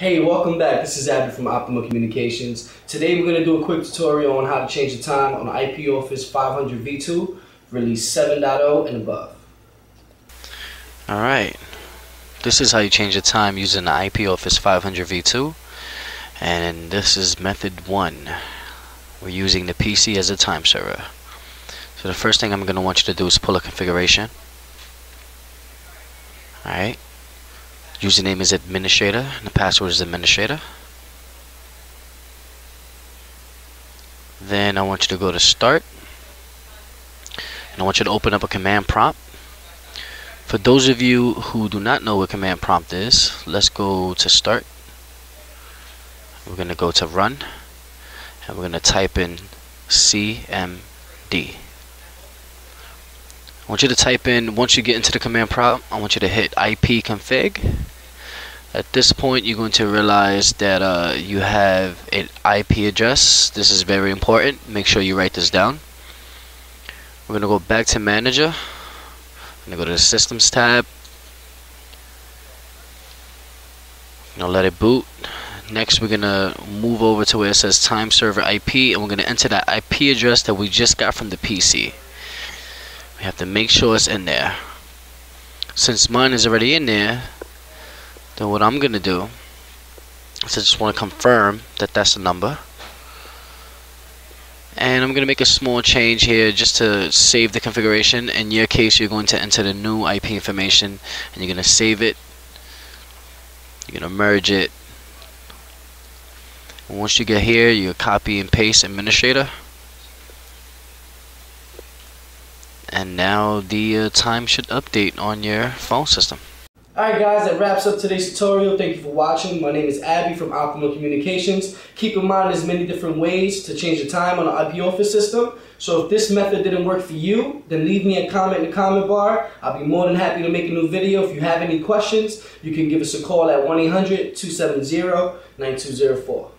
Hey, welcome back. This is Abby from Optima Communications. Today we're going to do a quick tutorial on how to change the time on IP Office 500 V2, release 7.0 and above. Alright, this is how you change the time using the IP Office 500 V2 and this is method 1. We're using the PC as a time server. So the first thing I'm going to want you to do is pull a configuration. Alright. Username is administrator and the password is administrator. Then I want you to go to start. And I want you to open up a command prompt. For those of you who do not know what command prompt is, let's go to start. We're going to go to run. And we're going to type in CMD. I want you to type in, once you get into the command prompt, I want you to hit IP config. At this point, you're going to realize that uh, you have an IP address. This is very important. Make sure you write this down. We're going to go back to manager. I'm going to go to the systems tab. To let it boot. Next, we're going to move over to where it says time server IP, and we're going to enter that IP address that we just got from the PC. We have to make sure it's in there. Since mine is already in there, then what I'm going to do is I just want to confirm that that's the number. And I'm going to make a small change here just to save the configuration. In your case, you're going to enter the new IP information and you're going to save it. You're going to merge it. Once you get here, you copy and paste administrator. and now the uh, time should update on your phone system. Alright guys, that wraps up today's tutorial. Thank you for watching. My name is Abby from Optima Communications. Keep in mind there's many different ways to change the time on the IP office system. So if this method didn't work for you, then leave me a comment in the comment bar. I'll be more than happy to make a new video. If you have any questions, you can give us a call at 1-800-270-9204.